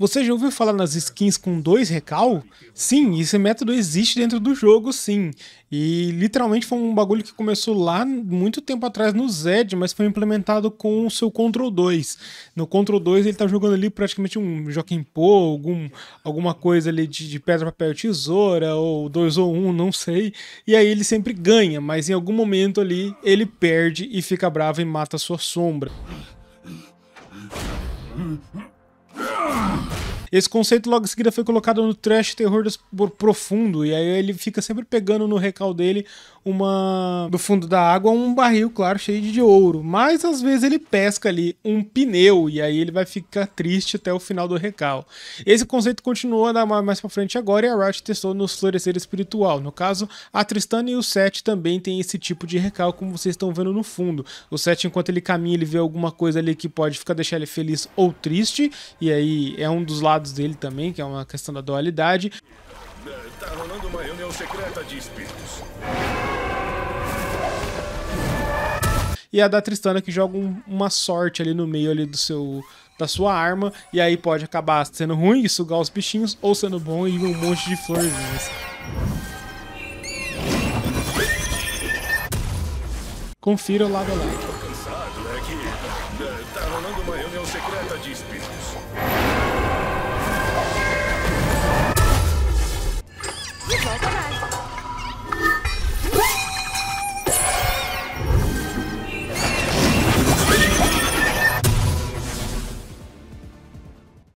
Você já ouviu falar nas skins com dois recal? Sim, esse método existe dentro do jogo, sim. E literalmente foi um bagulho que começou lá muito tempo atrás no Zed, mas foi implementado com o seu Control 2. No Control 2 ele tá jogando ali praticamente um Joaquim Pô, algum, alguma coisa ali de, de pedra, papel, tesoura, ou 2 ou 1, um, não sei. E aí ele sempre ganha, mas em algum momento ali ele perde e fica bravo e mata a sua sombra. Esse conceito logo em seguida foi colocado no trash terror profundo, e aí ele fica sempre pegando no recal dele uma do fundo da água um barril, claro, cheio de ouro. Mas às vezes ele pesca ali um pneu e aí ele vai ficar triste até o final do recal. Esse conceito continua mais para frente agora e a Riot testou no Florescer Espiritual. No caso, a Tristana e o Seth também tem esse tipo de recal, como vocês estão vendo no fundo. O Seth, enquanto ele caminha, ele vê alguma coisa ali que pode ficar deixar ele feliz ou triste, e aí é um dos lados dele também, que é uma questão da dualidade. Tá rolando uma reunião secreta de espíritos. E a da Tristana que joga um, uma sorte ali no meio ali do seu da sua arma e aí pode acabar sendo ruim e sugar os bichinhos ou sendo bom e um monte de florzinhas. Confira o lado a lado. cansado, é que tá rolando uma reunião secreta de espíritos.